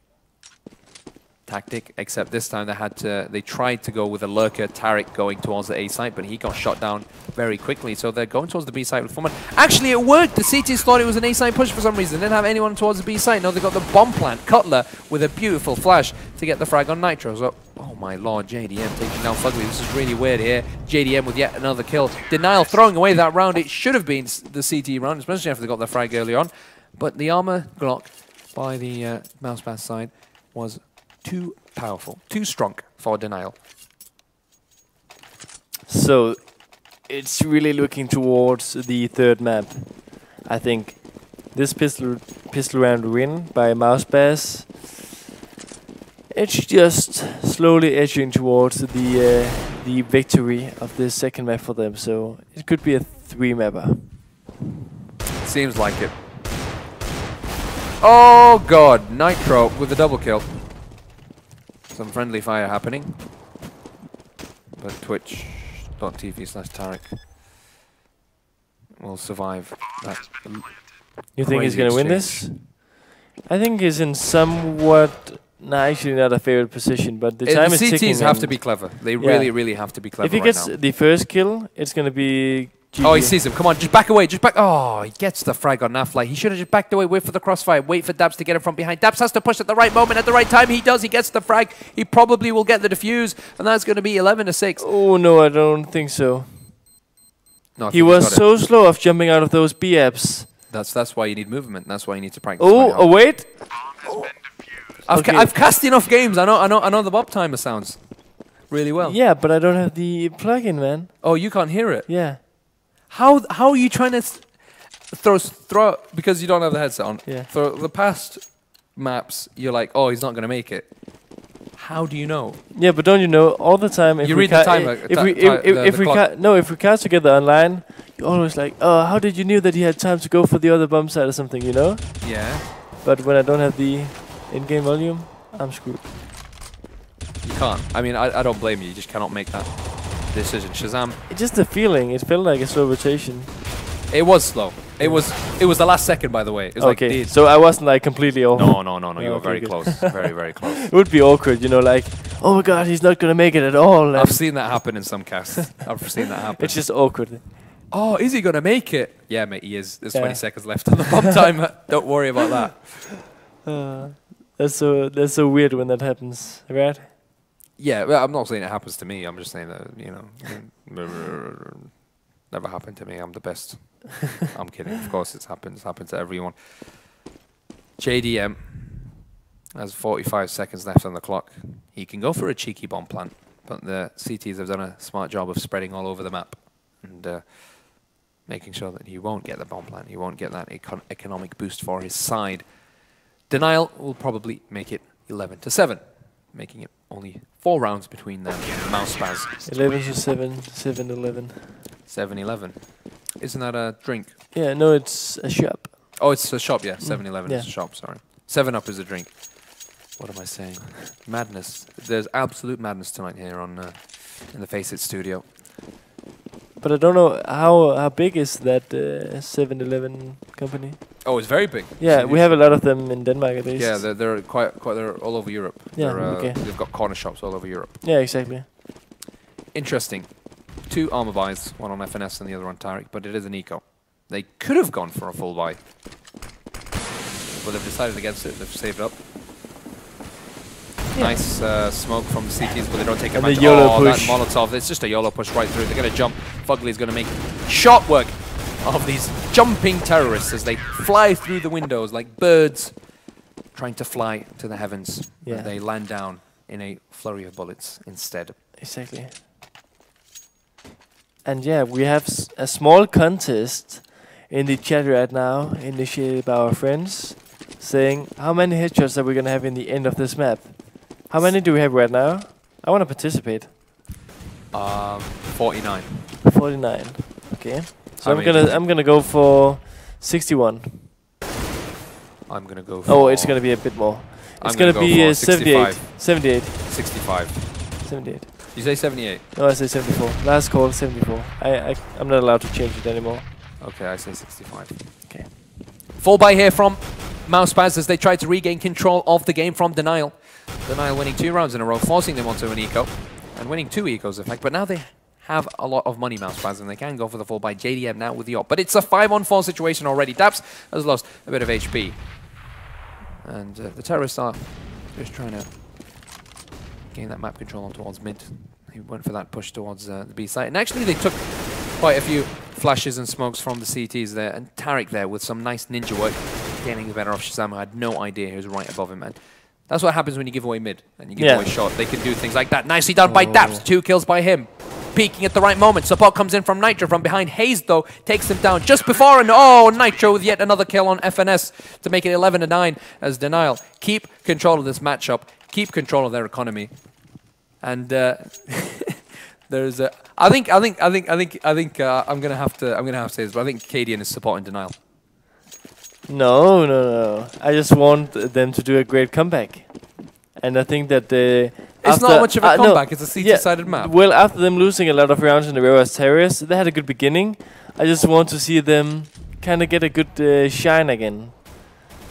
Speaker 1: tactic, except this time they had to, they tried to go with a lurker, Tarek going towards the A site, but he got shot down very quickly. So they're going towards the B site with Foreman. Actually, it worked. The CTs thought it was an A site push for some reason. They didn't have anyone towards the B site. No, they got the bomb plant, Cutler, with a beautiful flash to get the frag on Nitro. So, oh my lord, JDM taking down Fugly. This is really weird here. JDM with yet another kill. Denial throwing away that round. It should have been the CT round, especially after they got the frag early on. But the armor Glock by the uh, mouse side was too powerful, too strong for denial.
Speaker 2: So it's really looking towards the third map. I think this pistol pistol round win by Mouse Spaz. It's just slowly edging towards the uh, the victory of the second map for them. So it could be a three mapper.
Speaker 1: Seems like it. Oh god, Nitro with a double kill. Some friendly fire happening. But twitch.tv slash Tarek will survive that.
Speaker 2: You think he's gonna win this? I think he's in somewhat, nah, actually not a favorite position, but the
Speaker 1: Uh,
Speaker 2: time
Speaker 1: the
Speaker 2: is ticking.
Speaker 1: CTs have to be clever. They
Speaker 2: Yeah.
Speaker 1: really, really have to be clever
Speaker 2: If he
Speaker 1: right
Speaker 2: gets
Speaker 1: now.
Speaker 2: the first kill, it's gonna be. GG.
Speaker 1: Oh, he sees him. Come on, just back away. Just back. Oh, he gets the frag on Naflight. He should have just backed away, wait for the crossfire, wait for Daps to get him from behind. Daps has to push at the right moment, at the right time. He does. He gets the frag. He probably will get the defuse, and that's going to be 11 to 6.
Speaker 2: Oh no, I don't think so.
Speaker 1: No, I
Speaker 2: He was so slow of jumping out of those B apps.
Speaker 1: That's that's why you need movement. That's why you need to practice.
Speaker 2: Oh, oh wait.
Speaker 1: I've, ca-
Speaker 2: okay.
Speaker 1: I've cast enough games. I know. I know. I know the bomb timer sounds really well.
Speaker 2: Yeah, but I don't have the plugin, man.
Speaker 1: Oh, you can't hear it.
Speaker 2: Yeah,
Speaker 1: How how are you trying to throw throw because you don't have the headset on?
Speaker 2: Yeah.
Speaker 1: For the past maps, you're like, oh, he's not going to make it. How do you know?
Speaker 2: yeah, but don't you know all the time? If
Speaker 1: You
Speaker 2: we
Speaker 1: read the timer-
Speaker 2: If
Speaker 1: ti-
Speaker 2: we if, if,
Speaker 1: the-
Speaker 2: if
Speaker 1: the
Speaker 2: we
Speaker 1: clock.
Speaker 2: ca- no, if we cast together online, you're always like, oh, how did you knew that he had time to go for the other bump side or something, you know?
Speaker 1: Yeah.
Speaker 2: But when I don't have the in-game volume, I'm screwed.
Speaker 1: You can't. I mean, I, I don't blame you. You just cannot make that decision. Shazam.
Speaker 2: It's just the feeling. It felt like a slow rotation.
Speaker 1: It was slow. It was. It was the last second, by the way. It was
Speaker 2: okay,
Speaker 1: like.
Speaker 2: so I wasn't like completely off.
Speaker 1: no, no, no, no. You
Speaker 2: Oh, *laughs*
Speaker 1: were
Speaker 2: okay,
Speaker 1: very
Speaker 2: good.
Speaker 1: close. *laughs* Very, very close.
Speaker 2: It would be awkward, you know, like, oh my god, he's not gonna make it at all. and
Speaker 1: I've seen that happen in some casts. *laughs* I've seen that happen.
Speaker 2: it's just awkward.
Speaker 1: oh, is he gonna make it? Yeah, mate, he is. There's
Speaker 2: Yeah.
Speaker 1: 20 seconds left on the bomb timer. Don't worry about that.
Speaker 2: Uh, that's so that's so weird when that happens, right?
Speaker 1: Yeah, well, I'm not saying it happens to me. I'm just saying that you know, never happened to me. I'm the best. I'm kidding. Of course, it's happened. It's happened to everyone. JDM has 45 seconds left on the clock. He can go for a cheeky bomb plant, but the CTs have done a smart job of spreading all over the map and uh, making sure that he won't get the bomb plant. He won't get that econ- economic boost for his side. Denial will probably make it 11 to 7, making it only four rounds between them. Mouse Spaz
Speaker 2: 11 to 7, 7 11.
Speaker 1: 7 11. Isn't that a drink?
Speaker 2: Yeah, no, it's a shop.
Speaker 1: Oh, it's a shop, yeah. 7 11 is
Speaker 2: yeah.
Speaker 1: a shop, sorry. 7 Up is a drink. What am I saying? Madness. There's absolute madness tonight here on uh, in the FACEIT studio.
Speaker 2: But I don't know how how big is that uh, 7 Eleven company?
Speaker 1: Oh, it's very big.
Speaker 2: Yeah, we have a lot of them in Denmark at least.
Speaker 1: Yeah, they're, they're quite, quite. They're all over Europe.
Speaker 2: Yeah,
Speaker 1: uh,
Speaker 2: okay.
Speaker 1: They've got corner shops all over Europe.
Speaker 2: yeah, exactly.
Speaker 1: Interesting. Two armor buys, one on FNS and the other on Tarek, but it is an eco. They could have gone for a full buy, but they've decided against it. They've saved up.
Speaker 2: Yeah.
Speaker 1: Nice uh, smoke from the CTs, but they don't take
Speaker 2: And
Speaker 1: advantage.
Speaker 2: the YOLO
Speaker 1: oh,
Speaker 2: push.
Speaker 1: that Molotov. It's just a YOLO push right through. They're going to jump. Fugly's going to make shot work of these jumping terrorists as they fly through the windows like birds trying to fly to the heavens.
Speaker 2: Yeah.
Speaker 1: They land down in a flurry of bullets instead.
Speaker 2: Exactly. And yeah, we have s- a small contest in the chat right now, initiated by our friends, saying how many headshots are we gonna have in the end of this map? How many do we have right now? I want to participate.
Speaker 1: Um, 49.
Speaker 2: Forty-nine. Okay. So I'm
Speaker 1: many
Speaker 2: gonna I'm gonna go for sixty-one.
Speaker 1: I'm gonna go for.
Speaker 2: Oh, it's gonna be a bit more. It's gonna,
Speaker 1: gonna go
Speaker 2: be
Speaker 1: for
Speaker 2: uh, 78. 78.
Speaker 1: 65.
Speaker 2: 78.
Speaker 1: You say 78.
Speaker 2: No, I say 74. Last call, 74. I, I I'm not allowed to change it anymore.
Speaker 1: Okay, I say 65.
Speaker 2: Okay.
Speaker 1: Full by here from Mouse Spaz as they try to regain control of the game from Denial. Denial winning two rounds in a row, forcing them onto an eco, and winning two ecos, in fact. But now they have a lot of money, Mouse and they can go for the full by JDM now with the op. But it's a 5 on 4 situation already. Daps has lost a bit of HP. And uh, the terrorists are just trying to gain that map control on towards mid. He went for that push towards uh, the B site. And actually, they took quite a few flashes and smokes from the CTs there. And Tarek there with some nice ninja work, getting the better off Shazam. I had no idea he was right above him. And that's what happens when you give away mid and you give
Speaker 2: Yeah.
Speaker 1: away short. They can do things like that. Nicely done by
Speaker 2: Oh.
Speaker 1: Daps. Two kills by him. Peeking at the right moment. Support comes in from Nitro from behind. Hazed, though, takes him down just before. And oh, Nitro with yet another kill on FNS to make it 11 to 9 as Denial. Keep control of this matchup. Keep control of their economy. And uh, *laughs* there's a. I think. I think. I think. I think. I think. Uh, I'm gonna have to. I'm gonna have to say this, but I think Cadian is supporting Denial.
Speaker 2: No, no, no. I just want them to do a great comeback. And I think that uh,
Speaker 1: It's not much of a
Speaker 2: uh, no,
Speaker 1: comeback. It's a
Speaker 2: yeah,
Speaker 1: CT-sided map.
Speaker 2: Well, after them losing a lot of rounds in the row as terrorists, they had a good beginning. I just want to see them kind of get a good uh, shine again.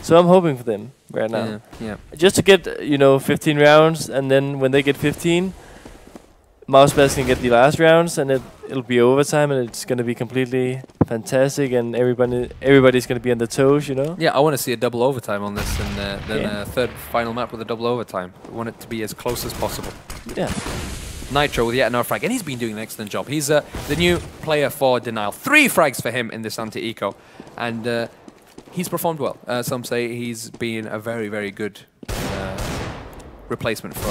Speaker 2: So I'm hoping for them right now.
Speaker 1: Yeah. Yeah.
Speaker 2: Just to get, you know, 15 rounds, and then when they get 15, MouseSpaz can get the last rounds, and it, it'll be overtime, and it's going to be completely fantastic, and everybody everybody's going to be on the toes, you know?
Speaker 1: Yeah, I want to see a double overtime on this, and uh, then
Speaker 2: Yeah.
Speaker 1: a third final map with a double overtime. I want it to be as close as possible.
Speaker 2: Yeah.
Speaker 1: Nitro with yet another frag, and he's been doing an excellent job. He's uh, the new player for Denial. Three frags for him in this anti-eco, and uh, he's performed well. Uh, some say he's been a very, very good uh, replacement for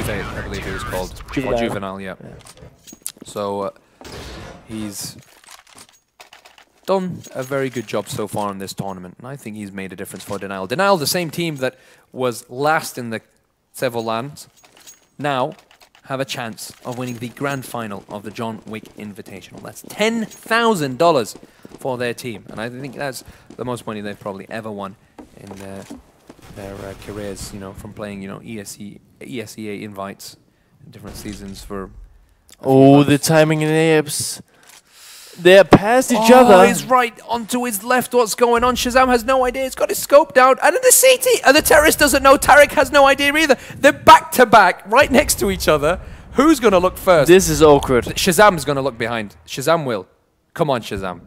Speaker 1: um, Juve, I believe he was called. Or
Speaker 2: Juvenile.
Speaker 1: Juvenile, yeah.
Speaker 2: Yeah.
Speaker 1: So uh, he's done a very good job so far in this tournament, and I think he's made a difference for Denial. Denial, the same team that was last in the several lands, now have a chance of winning the grand final of the John Wick Invitational. That's ten thousand dollars for their team, and I think that's the most money they've probably ever won in their their uh, careers. You know, from playing you know ESE ESEA invites, in different seasons for.
Speaker 2: Oh, the timing in apes. They're past each
Speaker 1: oh,
Speaker 2: other.
Speaker 1: he's right onto his left. What's going on? Shazam has no idea. He's got his scope down. And then the CT. And the terrorist doesn't know. Tarek has no idea either. They're back to back, right next to each other. Who's going to look first?
Speaker 2: This is awkward.
Speaker 1: Shazam's going to look behind. Shazam will. Come on, Shazam.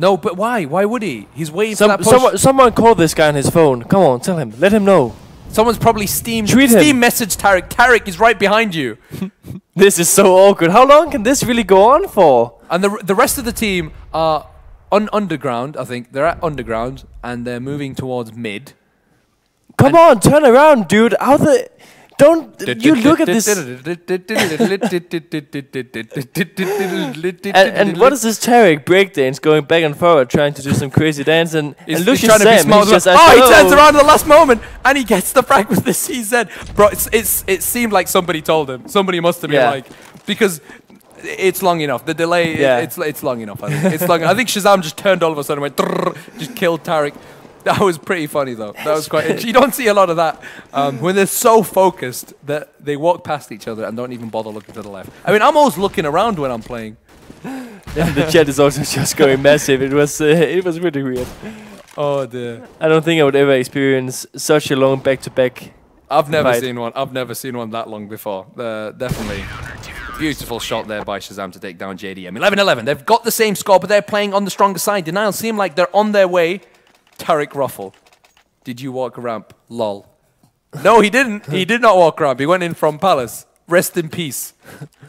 Speaker 1: No, but why? Why would he? He's waiting for that push.
Speaker 2: someone, someone call this guy on his phone. Come on, tell him. Let him know.
Speaker 1: Someone's probably Steam,
Speaker 2: Tweet him.
Speaker 1: Steam message Tarek. Tarek is right behind you. *laughs*
Speaker 2: This is so awkward. How long can this really go on for?
Speaker 1: And the, the rest of the team are on underground, I think. They're at underground and they're moving towards mid.
Speaker 2: Come on, turn around, dude. How the. Don't. You look at this. And, and what is this Tarek breakdance going back and forward trying to do some crazy dance? And,
Speaker 1: He's,
Speaker 2: and
Speaker 1: he's
Speaker 2: at
Speaker 1: trying to be smart.
Speaker 2: Just
Speaker 1: oh,
Speaker 2: like,
Speaker 1: he turns
Speaker 2: "Oh."
Speaker 1: around at the last moment and he gets the frag with the CZ. Bro, it's, it's, it seemed like somebody told him. Somebody must have been
Speaker 2: Yeah.
Speaker 1: like, because it's long enough. The delay,
Speaker 2: Yeah.
Speaker 1: it's, it's long enough. I think. It's long. I think Shazam just turned all of a sudden and went, just killed Tarek. That was pretty funny though. That was quite. You don't see a lot of that um, when they're so focused that they walk past each other and don't even bother looking to the left. I mean, I'm always looking around when I'm playing.
Speaker 2: And the chat is also *laughs* just going massive. It was uh, it was really weird.
Speaker 1: Oh dear.
Speaker 2: I don't think I would ever experience such a long back-to-back.
Speaker 1: I've never seen one. I've never seen one that long before. Uh, definitely. Beautiful shot there by Shazam to take down JDM. 11-11. They've got the same score, but they're playing on the stronger side. Denial seem like they're on their way. Tarek Ruffle. Did you walk ramp? Lol. No, he didn't. he *laughs* did not walk ramp. He went in from Palace. Rest in peace.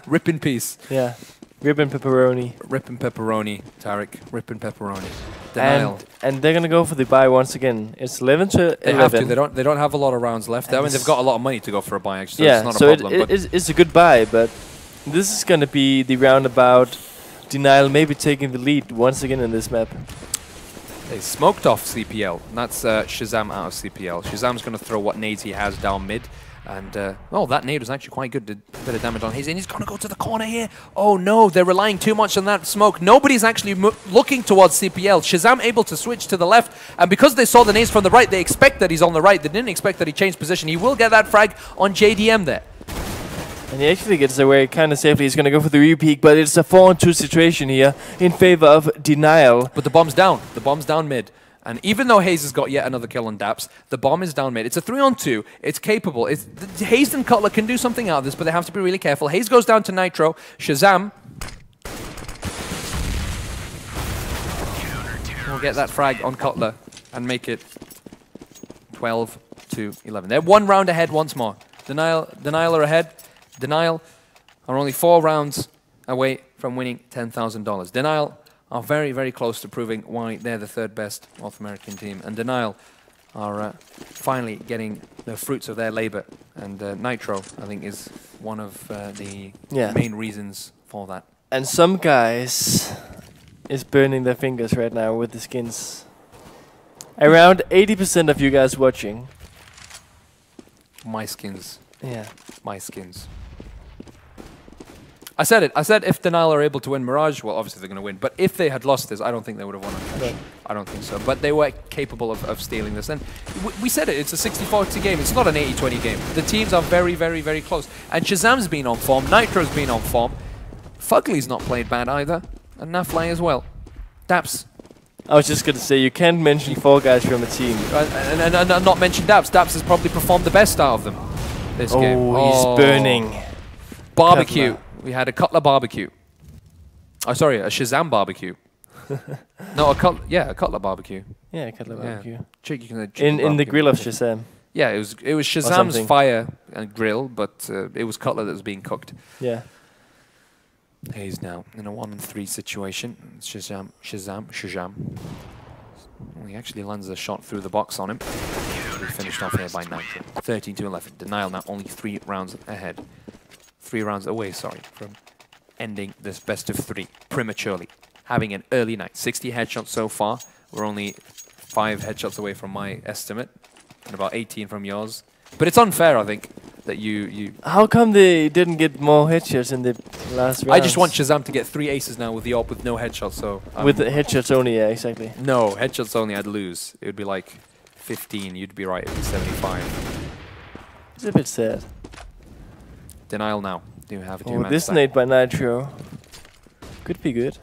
Speaker 1: Rip in peace.
Speaker 2: Yeah, ribbon pepperoni.
Speaker 1: Rip and pepperoni, Tarek. Rip and pepperoni. Denial.
Speaker 2: And and they're gonna go for the buy once again. It's 11 to 11.
Speaker 1: they have to. They don't. They don't have a lot of rounds left. I
Speaker 2: And
Speaker 1: mean, they've got a lot of money to go for a buy. Actually, so
Speaker 2: yeah,
Speaker 1: it's not
Speaker 2: so
Speaker 1: a
Speaker 2: it,
Speaker 1: problem.
Speaker 2: it,
Speaker 1: but
Speaker 2: it's, it's a good buy, but this is gonna be the roundabout denial, maybe taking the lead once again in this map.
Speaker 1: They smoked off CPL, and that's uh, Shazam out of CPL. Shazam's going to throw what nades he has down mid, and uh, oh, that nade was actually quite good. Did a bit of damage on his, and he's going to go to the corner here. Oh no, they're relying too much on that smoke. Nobody's actually looking towards CPL. Shazam able to switch to the left, and because they saw the nades from the right, they expect that he's on the right. They didn't expect that he changed position. He will get that frag on JDM there.
Speaker 2: And he actually gets away kind of safely. He's gonna go for the repeat, but it's a 4 on 2 situation here in favor of denial.
Speaker 1: But the bomb's down. The bomb's down mid. And even though Hazed has got yet another kill on Daps, the bomb is down mid. It's a three on two. It's capable. It's, the, Hazed and Cutler can do something out of this, but they have to be really careful. Hazed goes down to Nitro. Shazam We'll get that frag on Cutler and make it 12 to 11. They're one round ahead once more. Denial, Denial are ahead. Denial are only four rounds away from winning $10,000. Denial are very, very close to proving why they're the third best North American team. And Denial are uh, finally getting the fruits of their labor. And uh, Nitro, I think, is one of uh, the
Speaker 2: Yeah.
Speaker 1: main reasons for that.
Speaker 2: And some guys is burning their fingers right now with the skins. Around 80% of you guys watching.
Speaker 1: My skins.
Speaker 2: Yeah.
Speaker 1: My skins. I said it. I said if Denial are able to win Mirage, well, obviously they're going to win. But if they had lost this, I don't think they would have won on Clash.
Speaker 2: Right.
Speaker 1: I don't think so. But they were capable of, of stealing this. And we said it. It's a 60-40 game. It's not an 80-20 game. The teams are very, very, very close. And Shazam's been on form. Nitro's been on form. Fugly's not played bad either. And Nafly as well. Daps.
Speaker 2: I was just gonna say you can't mention four guys from a team.
Speaker 1: Uh, and, and, and, and not mention Daps. Daps has probably performed the best out of them this game.
Speaker 2: Oh, he's burning.
Speaker 1: Barbecue.
Speaker 2: Cutler.
Speaker 1: We had a Cutler barbecue. Oh, sorry, a Shazam barbecue. *laughs* no, a Cutler. Yeah, a Cutler barbecue.
Speaker 2: Yeah, Cutler
Speaker 1: Yeah.
Speaker 2: barbecue.
Speaker 1: Chick, you can,
Speaker 2: In in the grill of Shazam.
Speaker 1: Yeah, it was it was Shazam's fire and grill, but uh, it was Cutler that was being cooked.
Speaker 2: Yeah.
Speaker 1: Hazed now in a one and three situation. Shazam, Shazam, Shazam. Well, he actually lands a shot through the box on him. We finished off here by 19. 13 to 11. Denial now only three rounds ahead. Three rounds away, sorry, from ending this best of three prematurely. Having an early night. 60 headshots so far. We're only five headshots away from my estimate, and about 18 from yours. But it's unfair, I think, that you you
Speaker 2: How come they didn't get more headshots in the last round?
Speaker 1: I just want Shazam to get three aces now with the op with no headshots. So um,
Speaker 2: with the headshots only, yeah, exactly.
Speaker 1: no headshots only, I'd lose. It would be like 15. You'd be right. It'd be 75.
Speaker 2: It's a bit sad.
Speaker 1: Denial now. Do you have a
Speaker 2: Oh,
Speaker 1: two-man
Speaker 2: this
Speaker 1: stack.
Speaker 2: nade by Nitro could be good.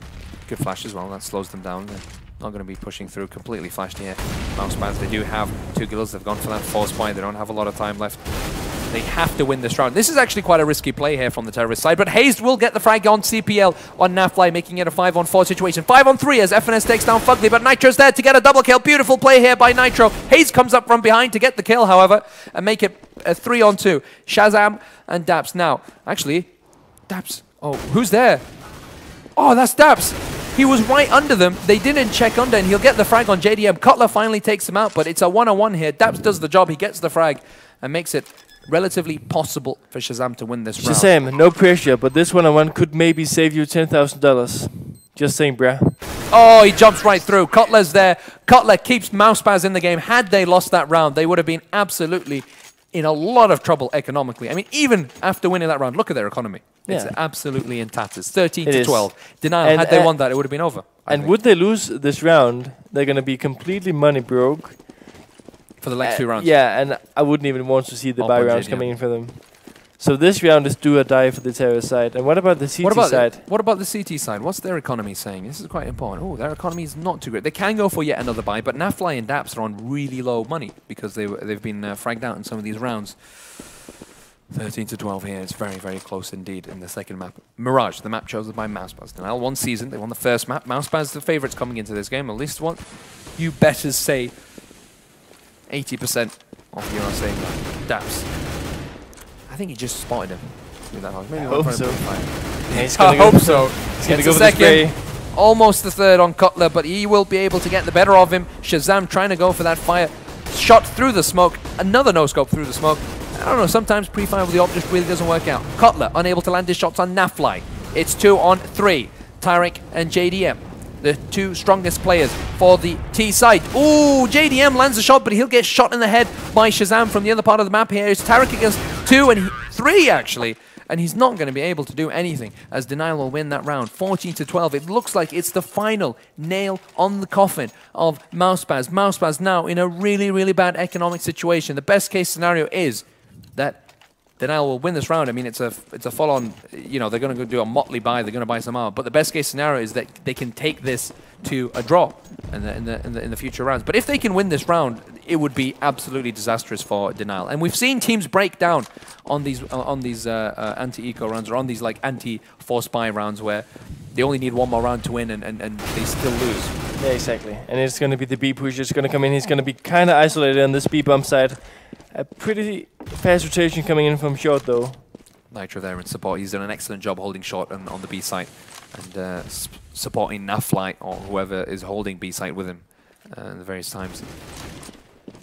Speaker 1: Good flash as well. That slows them down. They're not going to be pushing through. Completely flashed here. Mouse Spaz. They do have two kills. They've gone for that force point. They don't have a lot of time left. They have to win this round. This is actually quite a risky play here from the terrorist side, but Hazed will get the frag on CPL on Nafly, making it a 5 on 4 situation. 5 on 3 as FNS takes down Fugly, but Nitro's there to get a double kill. Beautiful play here by Nitro. Hazed comes up from behind to get the kill, however, and make it a 3 on 2. Shazam and Daps now. Actually, Daps. Oh, who's there? Oh, that's Daps. He was right under them. They didn't check under, and he'll get the frag on JDM. Cutler finally takes him out, but it's a one-on-one here. Daps does the job. He gets the frag and makes it relatively possible for Shazam to win this round.
Speaker 2: Shazam, no pressure, but this one-on-one could maybe save you ten thousand dollars. Just saying, bruh.
Speaker 1: Oh, he jumps right through. Cutler's there. Cutler keeps MouseSpaz in the game. Had they lost that round, they would have been absolutely in a lot of trouble economically. I mean, even after winning that round, look at their economy.
Speaker 2: Yeah.
Speaker 1: It's absolutely in tatters. 13
Speaker 2: It
Speaker 1: to
Speaker 2: is.
Speaker 1: 12. Denial.
Speaker 2: And,
Speaker 1: Had they
Speaker 2: uh,
Speaker 1: won that, it would have been over. I
Speaker 2: And
Speaker 1: think,
Speaker 2: would they lose this round, they're gonna be completely money broke.
Speaker 1: For the next
Speaker 2: Uh,
Speaker 1: two rounds.
Speaker 2: Yeah, and I wouldn't even want to see the
Speaker 1: Up
Speaker 2: buy rounds coming in for them. So this round is do or die for the terror side. And what about the CT
Speaker 1: What about
Speaker 2: side?
Speaker 1: what about the CT side? What's their economy saying? This is quite important. Oh, their economy is not too great. They can go for yet another buy, but Nafly and Daps are on really low money because they they've been uh, fragged out in some of these rounds. 13 to 12 here. It's very, very close indeed in the second map. Mirage, the map chosen by MouseSpaz. Denial one season. They won the first map. MouseSpaz the favourites coming into this game. At least one. You betters say 80% of you are saying that. Daps. I think he just spotted him. Maybe
Speaker 2: I hope so. Yeah, he's *laughs*
Speaker 1: I
Speaker 2: gonna go
Speaker 1: hope
Speaker 2: for
Speaker 1: so.
Speaker 2: He's gonna go
Speaker 1: a
Speaker 2: for the
Speaker 1: second. Almost the third on Cutler, but he will be able to get the better of him. Shazam trying to go for that fire. Shot through the smoke. Another no-scope through the smoke. I don't know, sometimes pre-fire with the op just really doesn't work out. Cutler unable to land his shots on Nafly. It's two on three. Tarek and JDM. The two strongest players for the T side. Ooh, JDM lands a shot, but he'll get shot in the head by Shazam from the other part of the map here. It's Tarek against two and three, actually. And he's not going to be able to do anything as Denial will win that round. 14 to 12. It looks like it's the final nail on the coffin of MouseSpaz. MouseSpaz now in a really, really bad economic situation. The best case scenario is that Denial will win this round. I mean, it's a it's a full on. You know, they're going to do a motley buy. They're going to buy some armor. But the best case scenario is that they can take this to a draw in the in the in the, in the future rounds. But if they can win this round, it would be absolutely disastrous for Denial. And we've seen teams break down on these uh, on these uh, uh, anti-eco rounds or on these like anti-force buy rounds where they only need one more round to win and, and, and they still lose.
Speaker 2: Yeah, exactly. And it's going to be the B push. It's going to come in. He's going to be kind of isolated on this B bump side. A pretty fast rotation coming in from short though.
Speaker 1: Nitro there in support. He's done an excellent job holding short on, on the B site and uh, supporting Nafly or whoever is holding B site with him uh, the various times.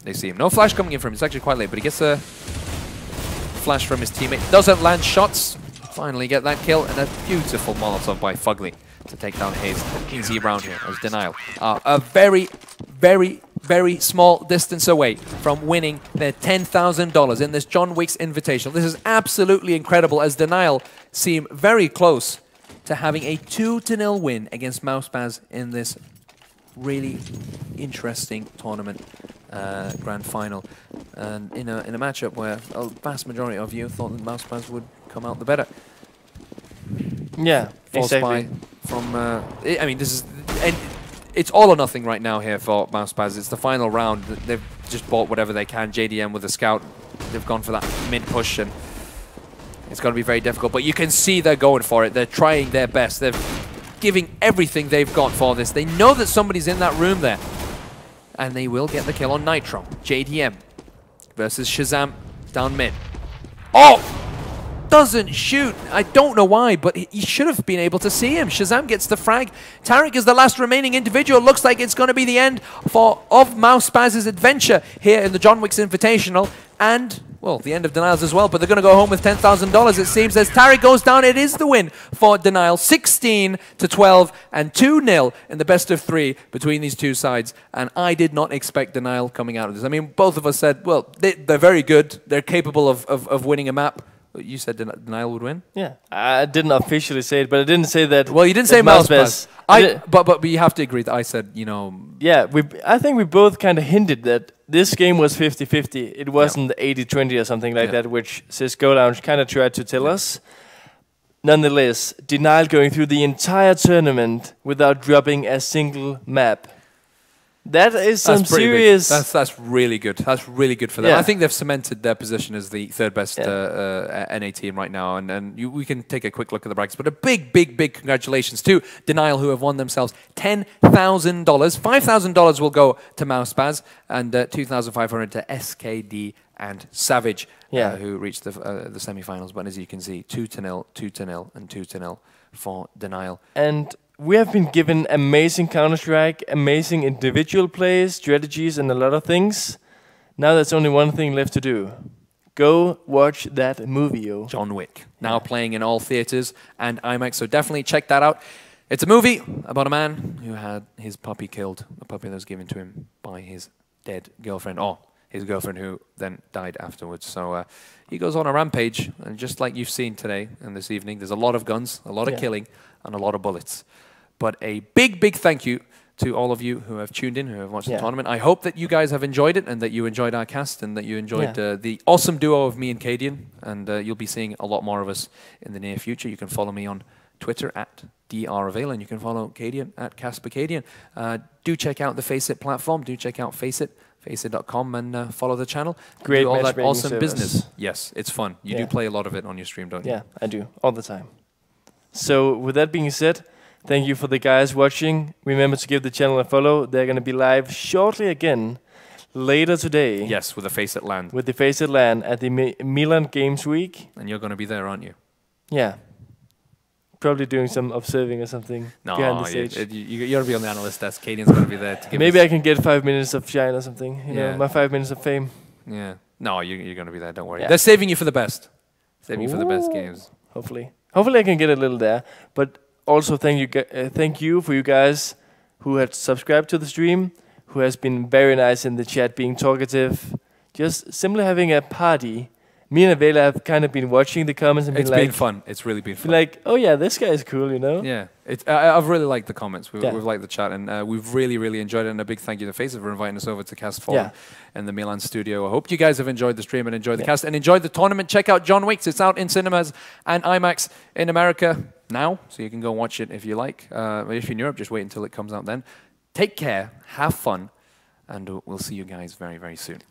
Speaker 1: They see him. No flash coming in from him. It's actually quite late, but he gets a flash from his teammate. Doesn't land shots. Finally get that kill and a beautiful Molotov by Fugly to take down Hazed. Easy round here as Denial. A very, very, very small distance away from winning their $10,000 in this John Wick's Invitational. This is absolutely incredible as Denial seem very close to having a 2-0 win against MouseSpaz in this really interesting tournament uh, grand final. And in a, in a matchup where a vast majority of you thought that MouseSpaz would come out the better.
Speaker 2: Yeah, exactly.
Speaker 1: buy from. Uh, I I mean, this is and it's all or nothing right now here for MouseSpaz. It's the final round. They've just bought whatever they can. JDM with a scout. They've gone for that mid push and it's going to be very difficult. But you can see they're going for it. They're trying their best. They're giving everything they've got for this. They know that somebody's in that room there. And they will get the kill on Nitro. JDM versus Shazam down mid. Oh! Doesn't shoot. I don't know why, but he should have been able to see him. Shazam gets the frag. Tarek is the last remaining individual. Looks like it's going to be the end for of MouseSpaz's adventure here in the John Wick's Invitational. And, well, the end of Denial's as well, but they're going to go home with $10,000, it seems. As Tarek goes down, it is the win for Denial. 16 to 12 and 2-0 in the best of three between these two sides. And I did not expect Denial coming out of this. I mean, both of us said, well, they, they're very good. They're capable of, of, of winning a map. You said Den- Denial would win?
Speaker 2: Yeah, I didn't officially say it, but I didn't say that.
Speaker 1: Well, you didn't say Mouse
Speaker 2: MouseSpaz-
Speaker 1: I, but, but, but you have to agree that I said, you know,
Speaker 2: Yeah, we. I think we both kind of hinted that this game was 50-50. It wasn't 80-20 or something like
Speaker 1: Yeah.
Speaker 2: that, which CSGO Lounge kind of tried to tell us. Nonetheless, Denial going through the entire tournament without dropping a single map. That is some
Speaker 1: That's pretty big.
Speaker 2: serious.
Speaker 1: That's that's really good. That's really good for them.
Speaker 2: Yeah.
Speaker 1: I think they've cemented their position as the third best
Speaker 2: Yeah.
Speaker 1: uh, uh, NA team right now, and and you, we can take a quick look at the brackets. But a big, big, big congratulations to Denial, who have won themselves ten thousand dollars. Five thousand dollars will go to MouseSpaz, and uh, two thousand five hundred to SKD and Savage,
Speaker 2: Yeah.
Speaker 1: uh, who reached the uh, the semi-finals. But as you can see, two to nil, two to nil, and two to nil for Denial.
Speaker 2: And we have been given amazing Counter Strike, amazing individual plays, strategies, and a lot of things. Now there's only one thing left to do. Go watch that movie, yo.
Speaker 1: John Wick, now playing in all theaters and IMAX. So definitely check that out. It's a movie about a man who had his puppy killed, a puppy that was given to him by his dead girlfriend, or his girlfriend who then died afterwards. So uh, he goes on a rampage, and just like you've seen today and this evening, there's a lot of guns, a lot of
Speaker 2: Yeah.
Speaker 1: killing, and a lot of bullets. But a big, big thank you to all of you who have tuned in, who have watched
Speaker 2: Yeah.
Speaker 1: the tournament. I hope that you guys have enjoyed it and that you enjoyed our cast and that you enjoyed
Speaker 2: Yeah.
Speaker 1: uh, the awesome duo of me and Cadian. And uh, you'll be seeing a lot more of us in the near future. You can follow me on Twitter at dravail and you can follow Cadian at Casper Cadian. Uh, do check out the Faceit platform. Do check out Faceit, faceit.com and uh, follow the channel.
Speaker 2: Great
Speaker 1: do all that awesome
Speaker 2: service.
Speaker 1: business. Yes, it's fun. You
Speaker 2: Yeah.
Speaker 1: do play a lot of it on your stream, don't you?
Speaker 2: Yeah, I do all the time. So with that being said, thank you for the guys watching. Remember to give the channel a follow. They're going to be live shortly again later today
Speaker 1: Yes, with the FACEIT land.
Speaker 2: with the FACEIT Land at the Mi- Milan Games Week.
Speaker 1: And you're going to be there, aren't you?
Speaker 2: Yeah. Probably doing some observing or something
Speaker 1: No,
Speaker 2: behind the stage.
Speaker 1: you, you, you're going to be on the analyst desk. Cadian's going to be there to give
Speaker 2: Maybe I can get five minutes of shine or something. You
Speaker 1: Yeah.
Speaker 2: know, my five minutes of fame.
Speaker 1: Yeah. No, you, you're going to be there. Don't worry.
Speaker 2: Yeah.
Speaker 1: They're saving you for the best. Saving you for the best games.
Speaker 2: Hopefully, hopefully I can get a little there. But also thank you, uh, thank you for you guys who had subscribed to the stream, who has been very nice in the chat, being talkative, just simply having a party me and Avela have kind of been watching the comments and been
Speaker 1: It's
Speaker 2: like,
Speaker 1: been fun. It's really been fun.
Speaker 2: like, oh yeah, this guy is cool, you know.
Speaker 1: Yeah, it, I, I've really liked the comments. We've,
Speaker 2: Yeah.
Speaker 1: we've liked the chat, and uh, we've really, really enjoyed it. And a big thank you to Faces for inviting us over to Cast Forum
Speaker 2: Yeah.
Speaker 1: in the Milan studio. I hope you guys have enjoyed the stream and enjoyed the
Speaker 2: Yeah.
Speaker 1: cast and enjoyed the tournament. Check out John Wick's. It's out in cinemas and IMAX in America now, so you can go watch it if you like. Uh, if you're in Europe, just wait until it comes out then. Take care, have fun, and we'll see you guys very, very soon.